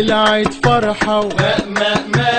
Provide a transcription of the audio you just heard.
طلعت فرحة و... ما ما ما